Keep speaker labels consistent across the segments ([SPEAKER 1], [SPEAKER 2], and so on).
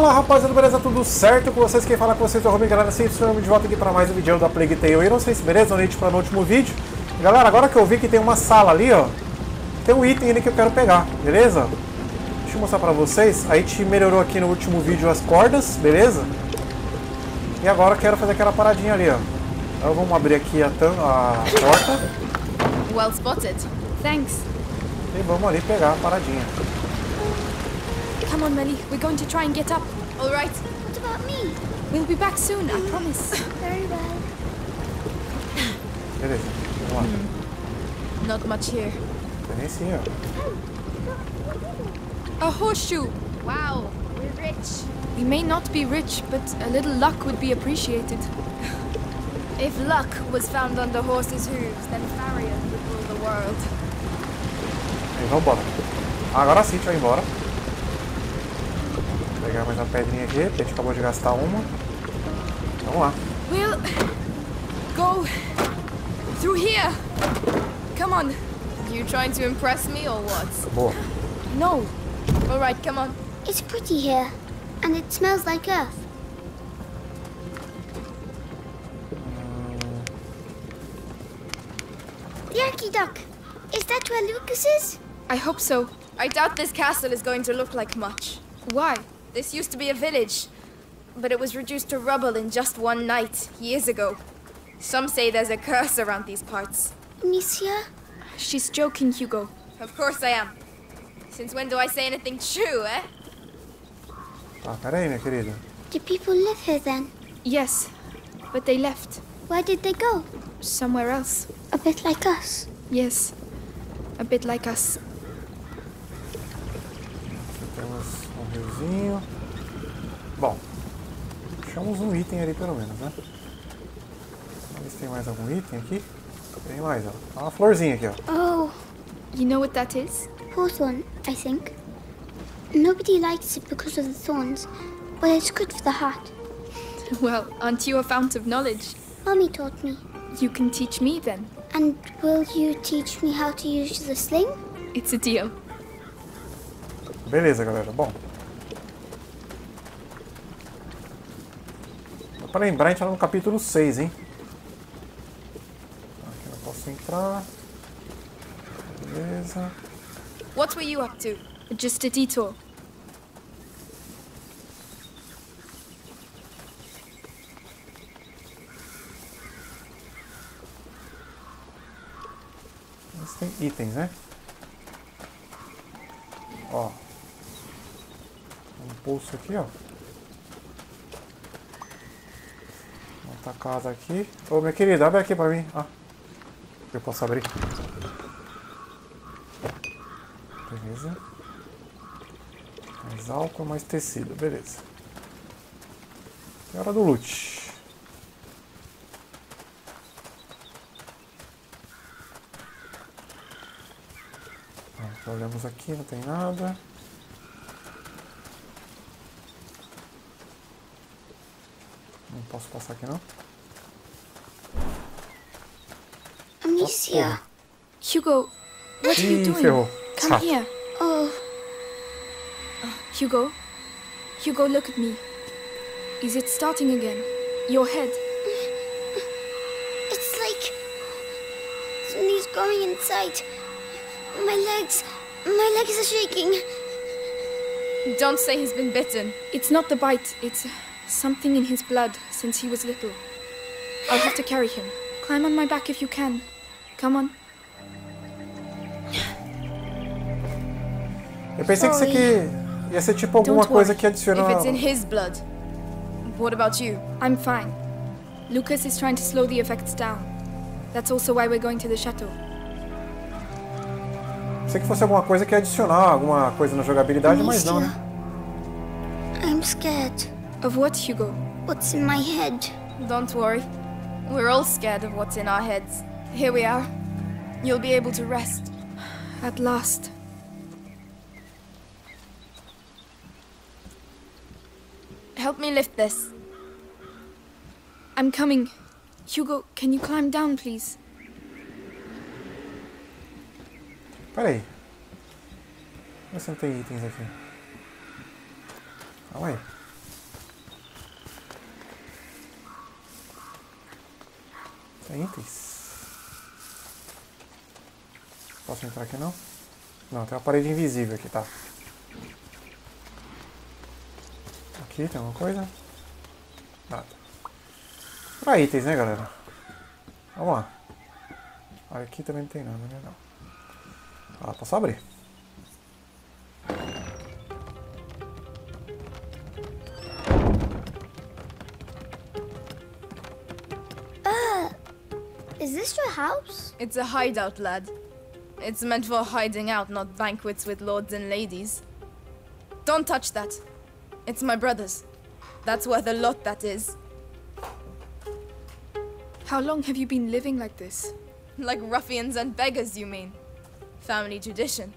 [SPEAKER 1] Fala rapaziada, beleza? Tudo certo com vocês? Quem fala com vocês é o Robin, galera. Sempre estamos de volta aqui para mais um vídeo da Plague Tale. Eu não sei se beleza, donate para no último vídeo. Galera, agora que eu vi que tem uma sala ali, ó. Tem um item ali que eu quero pegar, beleza? Deixa eu mostrar pra vocês. A gente melhorou aqui no último vídeo as cordas, beleza? E agora eu quero fazer aquela paradinha ali, ó. Então vamos abrir aqui a, a porta.
[SPEAKER 2] Well spotted. Thanks.
[SPEAKER 1] E vamos ali pegar a paradinha.
[SPEAKER 2] Come on, Mélie. We're going to try and get up.
[SPEAKER 3] All right. What about me?
[SPEAKER 2] We'll be back soon, I mm. promise.
[SPEAKER 3] Very well.
[SPEAKER 1] Beleza, vamos lá.
[SPEAKER 2] Not much here.
[SPEAKER 1] It is here.
[SPEAKER 2] Oh, a horseshoe.
[SPEAKER 3] Wow, we're rich.
[SPEAKER 2] We may not be rich, but a little luck would be appreciated.
[SPEAKER 3] If luck was found under horses' hooves, then Farion would rule the world.
[SPEAKER 1] Aí, vamos embora. Agora sim, a gente vai embora. Vou pegar mais uma pedrinha aqui, porque a gente acabou de gastar uma. Vamos lá.
[SPEAKER 2] We'll go through here. Come on.
[SPEAKER 3] You trying to impress me or what?
[SPEAKER 1] Boa.
[SPEAKER 2] No.
[SPEAKER 3] All right, come on.
[SPEAKER 4] It's pretty here, and it smells like earth. The Archie-Duck. Is that where Lucas is?
[SPEAKER 2] I hope so.
[SPEAKER 3] I doubt this castle is going to look like much.
[SPEAKER 2] Why?
[SPEAKER 3] This used to be a village, but it was reduced to rubble in just one night, years ago. Some say there's a curse around these parts.
[SPEAKER 4] Amicia?
[SPEAKER 2] She's joking, Hugo.
[SPEAKER 3] Of course I am. Since when do I say anything true, eh?
[SPEAKER 1] Tá, pera aí, minha querida.
[SPEAKER 4] Do people live here then?
[SPEAKER 2] Yes, but they left.
[SPEAKER 4] Where did they go?
[SPEAKER 2] Somewhere else.
[SPEAKER 4] A bit like us.
[SPEAKER 2] Yes. A bit like us.
[SPEAKER 1] Aqui temos Bom, achamos um item ali pelo menos, né? Vamos ver se tem mais algum item aqui. Tem mais, ó. Tá uma florzinha aqui, ó.
[SPEAKER 4] Oh,
[SPEAKER 2] You know what that is?
[SPEAKER 4] hawthorn, I think. Nobody likes it because of the thorns, but it's good for the heart.
[SPEAKER 2] Well, aren't you a fount of knowledge?
[SPEAKER 4] Mommy taught me.
[SPEAKER 2] You can teach me then.
[SPEAKER 4] And will you teach me how to use the sling?
[SPEAKER 2] It's a deal.
[SPEAKER 1] Beleza, galera. Bom. Pra lembrar, a gente tá no capítulo 6, hein? Aqui eu não posso entrar. Beleza.
[SPEAKER 3] What were you up to?
[SPEAKER 2] Just a detour.
[SPEAKER 1] Mas tem itens, né? Ó. Um pulso aqui, ó. Outra casa aqui. Ô, minha querida, abre aqui pra mim. Ah. Eu posso abrir. Beleza. Mais álcool, mais tecido. Beleza. É hora do loot. Pronto, olhamos aqui, não tem nada. Posso passar aqui não.
[SPEAKER 4] Amicia.
[SPEAKER 2] Hugo, what are you doing?
[SPEAKER 1] ferrou.
[SPEAKER 2] Come
[SPEAKER 1] Ah.
[SPEAKER 2] here.
[SPEAKER 4] Oh,
[SPEAKER 2] Hugo. Hugo, look at me. Is it starting again? Your head.
[SPEAKER 4] it's like something's going inside. My legs, my legs are shaking.
[SPEAKER 3] Don't say he's been bitten.
[SPEAKER 2] It's not the bite, it's uh, something in his blood since he was little. I'll have to carry him. Climb on my back if you can. Come on.
[SPEAKER 1] Eu pensei que isso aqui ia ser tipo alguma coisa que adiciona.
[SPEAKER 3] If it's in his blood. What about you?
[SPEAKER 2] I'm fine. Lucas is trying to slow the effects down. That's also why we're going to the chateau.
[SPEAKER 1] Pensei que fosse alguma coisa que ia adicionar alguma coisa na jogabilidade, mas não, né?
[SPEAKER 4] I'm scared.
[SPEAKER 2] Of what, Hugo?
[SPEAKER 4] What's in my head?
[SPEAKER 3] Don't worry. We're all scared of what's in our heads. Here we are. You'll be able to rest.
[SPEAKER 2] At last.
[SPEAKER 3] Help me lift this.
[SPEAKER 2] I'm coming. Hugo, can you climb down, please?
[SPEAKER 1] Pera aí. Vê se não tem itens aqui. Calma aí. Itens. Posso entrar aqui não? Não, tem uma parede invisível aqui, tá? Aqui tem alguma coisa? Nada. Pra itens, né, galera? Vamos lá. Aqui também não tem nada, né? Não. Ah, posso abrir.
[SPEAKER 3] It's a hideout, lad. It's meant for hiding out, not banquets with lords and ladies. Don't touch that. It's my brother's. That's worth a lot, that is.
[SPEAKER 2] How long have you been living like this?
[SPEAKER 3] Like ruffians and beggars, you mean? Family tradition.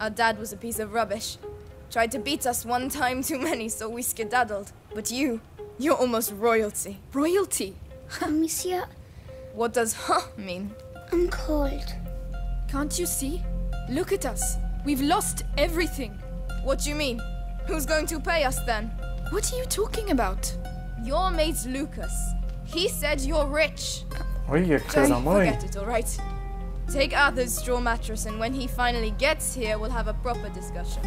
[SPEAKER 3] Our dad was a piece of rubbish. Tried to beat us one time too many, so we skedaddled. But you, you're almost royalty.
[SPEAKER 2] Royalty!
[SPEAKER 4] Monsieur,
[SPEAKER 3] What does huh mean?
[SPEAKER 4] I'm cold.
[SPEAKER 2] Can't you see? Look at us. We've lost everything.
[SPEAKER 3] What do you mean? Who's going to pay us then?
[SPEAKER 2] What are you talking about?
[SPEAKER 3] Your mate's Lucas. He said you're rich.
[SPEAKER 1] Olha que
[SPEAKER 3] Jay,
[SPEAKER 1] coisa mãe.
[SPEAKER 3] forget it, alright? Take Arthur's straw mattress, and when he finally gets here, we'll have a proper discussion.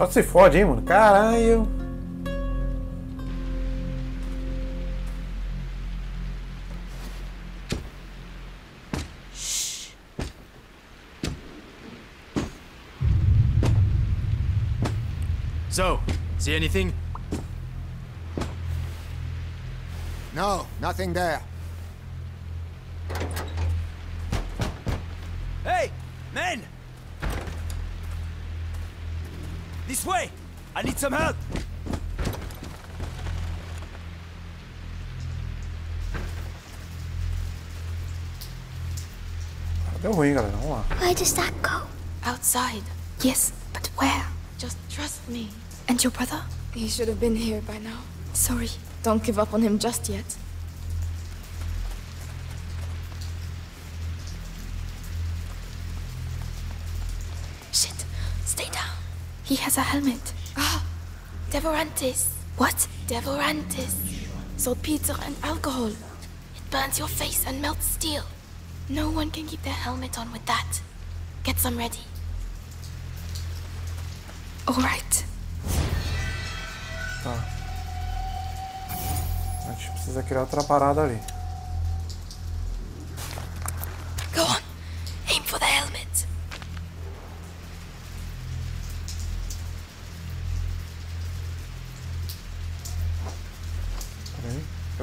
[SPEAKER 1] Só se fode, hein, mano? Caralho.
[SPEAKER 5] So, see anything?
[SPEAKER 6] No, nothing there.
[SPEAKER 5] Hey, men! This way! I need some help!
[SPEAKER 1] Deu ruim, galera. Vamos lá.
[SPEAKER 4] Where does that go?
[SPEAKER 2] Outside. Yes, but where?
[SPEAKER 3] Just trust me.
[SPEAKER 2] And your brother?
[SPEAKER 3] He should have been here by now.
[SPEAKER 2] Sorry.
[SPEAKER 3] Don't give up on him just yet.
[SPEAKER 2] He has a helmet.
[SPEAKER 7] Ah, Devorantis.
[SPEAKER 2] What?
[SPEAKER 7] Devorantis. Saltpeter and alcohol. It burns your face and melts steel. No one can keep their helmet on with that. Get some ready.
[SPEAKER 2] Alright.
[SPEAKER 1] Tá. A gente precisa criar outra parada ali.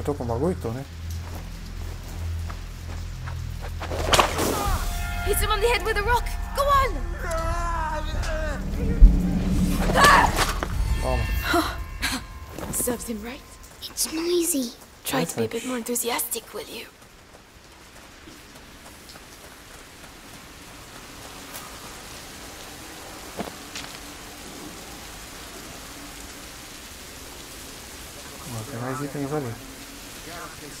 [SPEAKER 1] Peraí. Eu tô com bagulho? Tô, né?
[SPEAKER 3] Hit him on the head with a rock. Go on.
[SPEAKER 1] Toma.
[SPEAKER 7] Serves him right.
[SPEAKER 4] It's noisy.
[SPEAKER 7] Try to be a bit more enthusiastic, will you?
[SPEAKER 1] Ó, tem mais itens ali.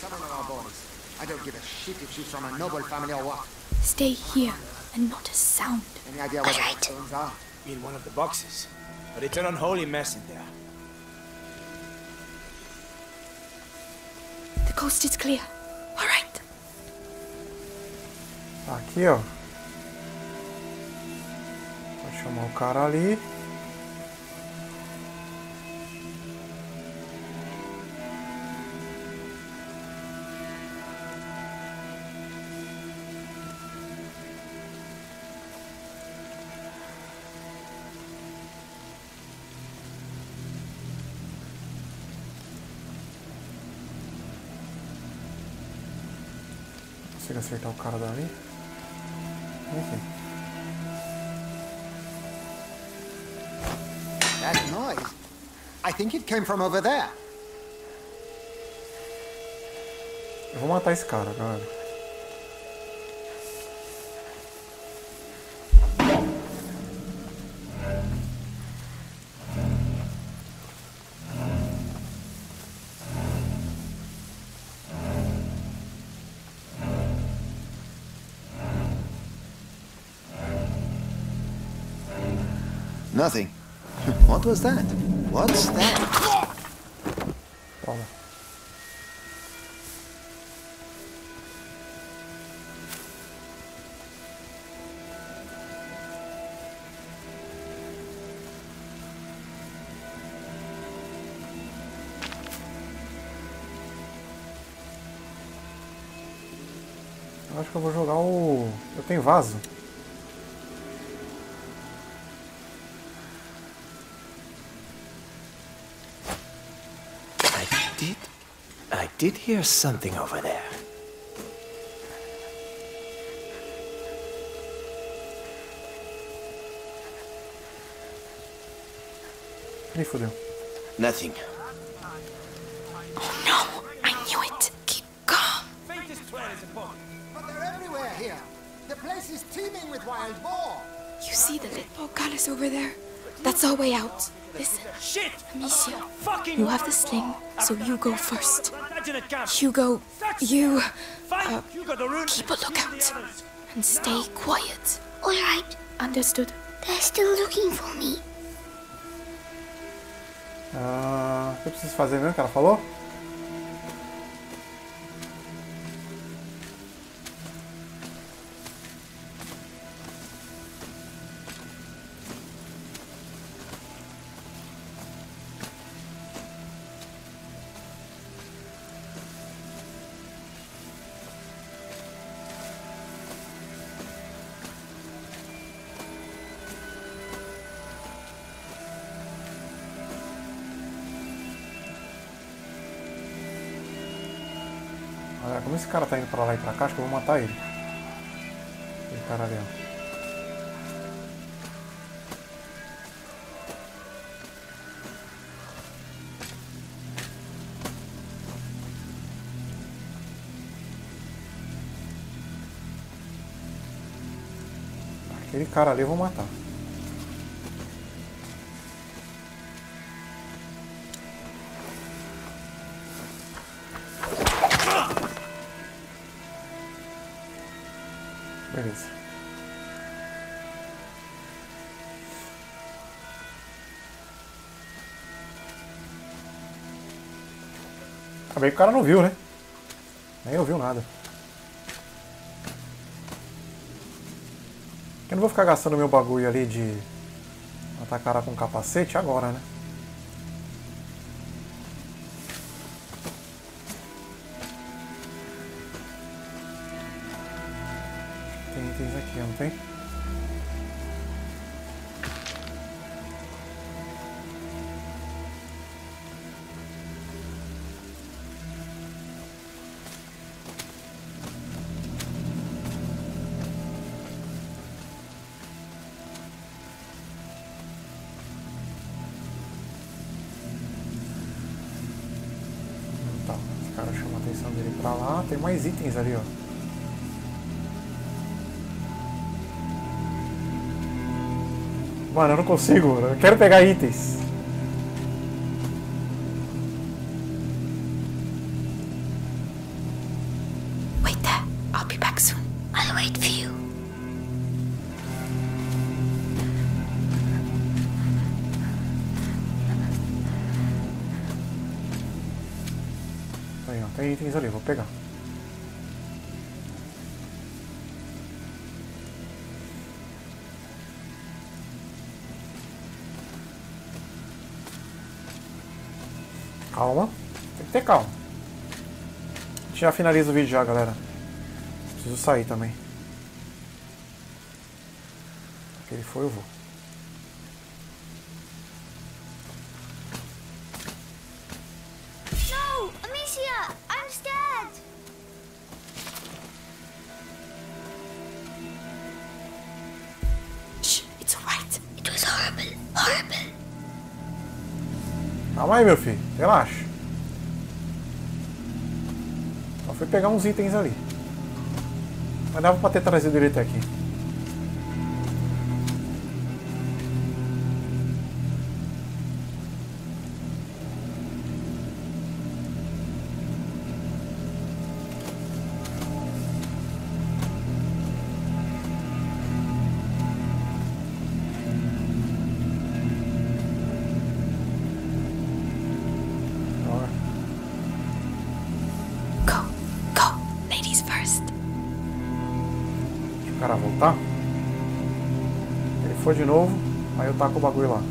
[SPEAKER 6] Gareth can summon our boys. I don't give a shit if she's from a noble family or what.
[SPEAKER 2] Stay here and not a sound.
[SPEAKER 6] Any idea where
[SPEAKER 4] Alright.
[SPEAKER 6] the stones are?
[SPEAKER 5] In one of the boxes. But it's an unholy mess in there.
[SPEAKER 2] The coast is clear. Alright.
[SPEAKER 1] Tá aqui, ó. Vou chamar o cara ali. Acertar o cara dali? Enfim.
[SPEAKER 6] That noise. I think it came from over there.
[SPEAKER 1] Eu vou matar esse cara, galera.
[SPEAKER 6] Nothing. What was that? What's that?
[SPEAKER 1] Toma. Eu acho que eu vou jogar o. Eu tenho vaso.
[SPEAKER 5] Did hear something over there.
[SPEAKER 1] Ih, fodeu.
[SPEAKER 5] Nothing.
[SPEAKER 2] Oh no, I knew it. Keep calm.
[SPEAKER 6] But they're everywhere here. The place is teeming with wild boar.
[SPEAKER 2] You see the little portcullis over there? That's our way out. Listen,
[SPEAKER 5] Shit!
[SPEAKER 2] Amicia, you have the sling, so you go first.
[SPEAKER 5] Imagine a camp.
[SPEAKER 2] Hugo, you uh,
[SPEAKER 5] you got the room.
[SPEAKER 2] keep a lookout and stay quiet.
[SPEAKER 4] All right,
[SPEAKER 2] Understood?
[SPEAKER 4] they're still looking for me.
[SPEAKER 1] Ah, o que eu preciso fazer mesmo que ela falou? Esse cara tá indo pra lá e pra cá, acho que eu vou matar ele. Aquele cara ali, ó. Aquele cara ali eu vou matar. Beleza. Acabei que o cara não viu, né? Nem ouviu nada. Eu não vou ficar gastando meu bagulho ali de matar cara com capacete agora, né? Aqui, não tem? Tá, cara chama atenção dele pra lá. Tem mais itens ali, ó. Mano, eu não consigo. Eu quero pegar itens.
[SPEAKER 2] Wait there. I'll be back soon.
[SPEAKER 4] I'll wait for you.
[SPEAKER 1] Aí, ó. Tem itens ali, vou pegar. Calma. Tem que ter calma. A gente já finaliza o vídeo já, galera. Preciso sair também. Ele for, eu vou.
[SPEAKER 4] No, Amicia, I'm scared.
[SPEAKER 2] Shh, it's alright.
[SPEAKER 4] It was horrible, horrible.
[SPEAKER 1] Calma aí, meu filho. Relaxa. Só fui pegar uns itens ali. Mas dava pra ter trazido ele até aqui. Foi de novo, aí eu taco o bagulho lá.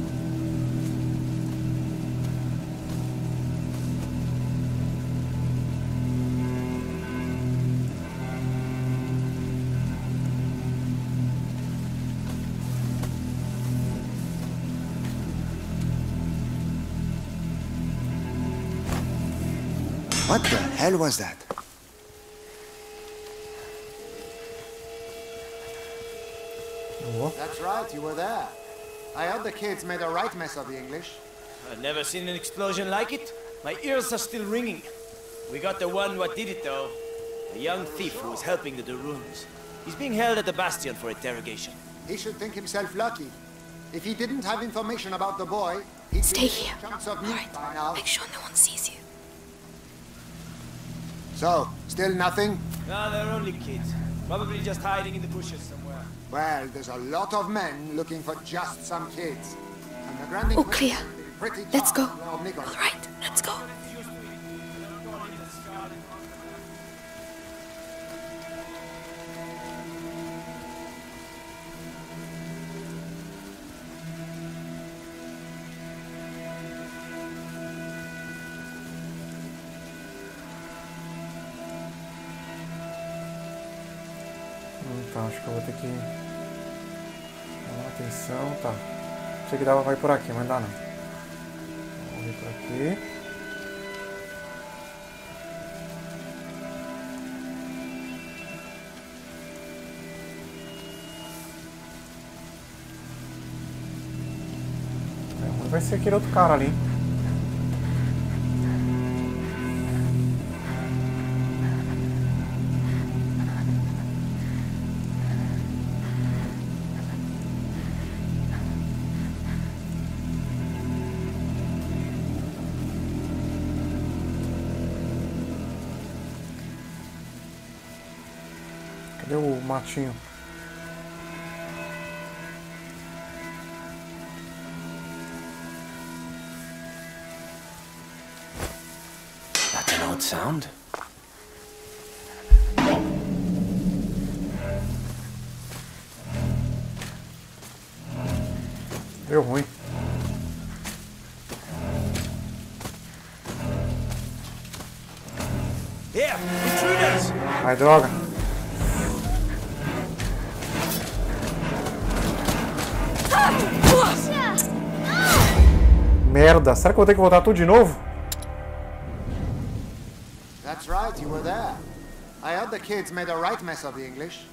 [SPEAKER 6] What the hell was that?
[SPEAKER 1] Ó.
[SPEAKER 6] That's right, you were there. I heard the kids made a right mess of the English.
[SPEAKER 5] I've never seen an explosion like it. My ears are still ringing. We got the one what did it though. A young thief who was helping the de Runes. He's being held at the Bastion for interrogation.
[SPEAKER 6] He should think himself lucky. If he didn't have information about the boy, he'd
[SPEAKER 7] Stay
[SPEAKER 6] be
[SPEAKER 7] here.
[SPEAKER 6] chunks of meat
[SPEAKER 7] right.
[SPEAKER 6] by now.
[SPEAKER 7] Make sure no one sees you.
[SPEAKER 6] So, still nothing?
[SPEAKER 5] No, they're only kids. Probably just hiding in the bushes somewhere.
[SPEAKER 6] Well, there's a lot of men looking for just some kids. And the Grand
[SPEAKER 7] Oh,
[SPEAKER 6] Inquisition
[SPEAKER 7] clear.
[SPEAKER 6] will be pretty
[SPEAKER 7] Let's go.
[SPEAKER 6] tough, Lord Nicholas.
[SPEAKER 7] All right,
[SPEAKER 1] acho que eu vou ter que. Chamar atenção, tá. Achei que dava ir por aqui, mas dá não. Vamos vir por aqui. É, vai ser aquele outro cara ali.
[SPEAKER 5] That's an odd sound.
[SPEAKER 1] Deu ruim.
[SPEAKER 5] Intruders!
[SPEAKER 1] Ai, droga. Merda, será que eu vou ter que voltar tudo de novo?
[SPEAKER 6] That's right, you were there. I heard the kids made a right mess of the English.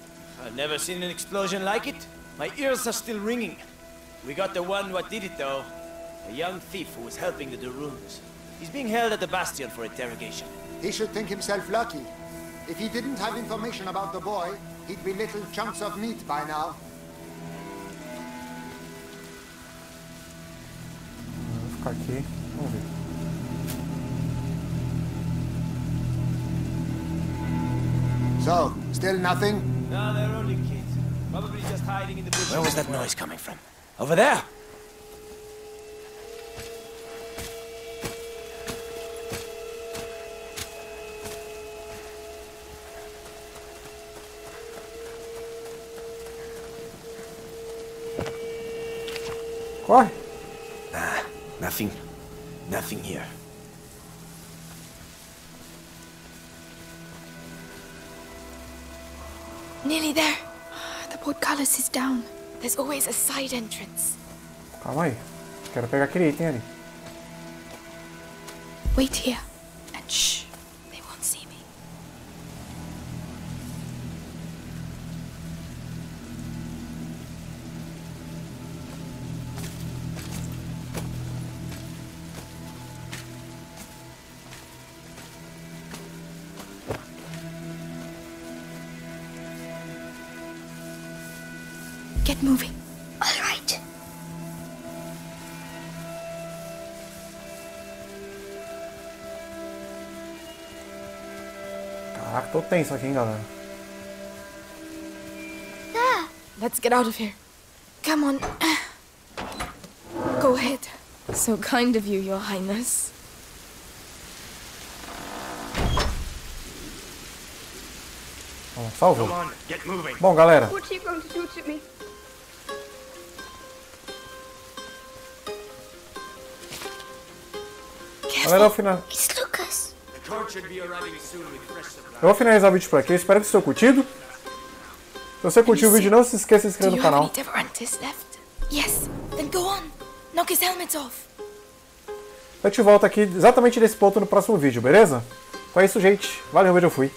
[SPEAKER 5] I've never seen an explosion like it. My ears are still ringing. We got the one what did it though. A young thief who was helping the Daruns. He's being held at the Bastion for interrogation.
[SPEAKER 6] He should think himself lucky. If he didn't have information about the boy, he'd be little chunks of meat by now.
[SPEAKER 1] Vou ficar aqui. Vamos ver.
[SPEAKER 6] So, still nothing?
[SPEAKER 5] No, they're only kids. Probably just hiding in the bushes. Where was that noise coming from? Over there!
[SPEAKER 1] Corre!
[SPEAKER 5] Nah, nothing. Nothing here.
[SPEAKER 7] Nearly there. The portcullis is down. There's always a side entrance.
[SPEAKER 1] Calma aí. Quero pegar aquele item ali.
[SPEAKER 7] Wait here. Get moving.
[SPEAKER 4] All right.
[SPEAKER 1] Caraca, tô tenso aqui, hein, galera.
[SPEAKER 4] There.
[SPEAKER 7] Let's get out of here. Come on. Go ahead.
[SPEAKER 3] So kind of you, Your Highness.
[SPEAKER 1] Bom, salvou.
[SPEAKER 5] Come on, get moving.
[SPEAKER 1] Bom, galera,
[SPEAKER 4] What are you going to do to me?
[SPEAKER 5] Fresh supplies.
[SPEAKER 1] eu vou finalizar o vídeo por aqui. Eu espero que vocês tenham curtido. Se você curtiu o vídeo, não se esqueça de se inscrever no canal.
[SPEAKER 2] Yes. Then go on. Knock his helmet off.
[SPEAKER 1] Eu te volto aqui exatamente nesse ponto no próximo vídeo, beleza? Então é isso, gente. Valeu, beijo, eu fui.